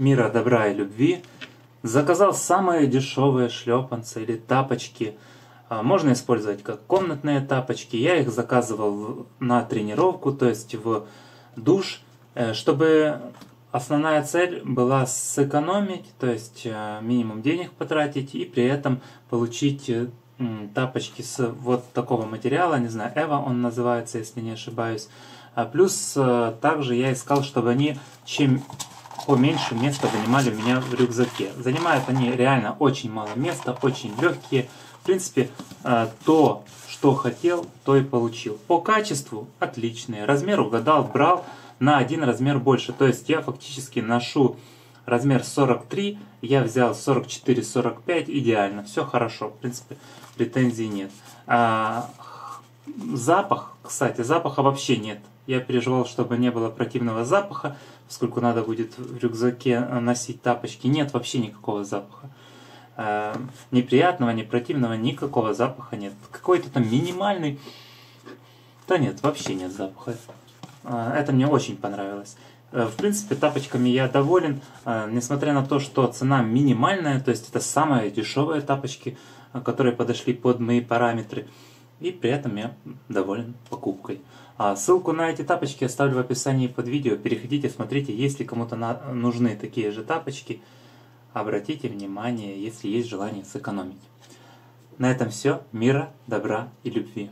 мира, добра и любви. Заказал самые дешевые шлепанцы или тапочки. А, можно использовать как комнатные тапочки. Я их заказывал на тренировку, то есть в душ, э, чтобы основная цель была сэкономить, то есть э, минимум денег потратить и при этом получить э, тапочки с вот такого материала, не знаю, Эва он называется, если не ошибаюсь. А плюс также я искал, чтобы они чем поменьше места занимали у меня в рюкзаке. Занимают они реально очень мало места, очень легкие. В принципе, э, то, что хотел, то и получил. По качеству отличные. Размер угадал, брал на один размер больше. То есть я фактически ношу размер 43, я взял 44-45, идеально, все хорошо, в принципе, претензий нет. А, запах, кстати, запаха вообще нет. Я переживал, чтобы не было противного запаха, поскольку надо будет в рюкзаке носить тапочки. Нет вообще никакого запаха. Э, неприятного, не противного, никакого запаха нет. Какой-то там минимальный... Да нет, вообще нет запаха. Э, это мне очень понравилось. Э, в принципе, тапочками я доволен, несмотря на то, что цена минимальная, то есть это самые дешевые тапочки, которые подошли под мои параметры. И при этом я доволен покупкой. А ссылку на эти тапочки оставлю в описании под видео. Переходите, смотрите, если кому-то нужны такие же тапочки. Обратите внимание, если есть желание сэкономить. На этом все. Мира, добра и любви.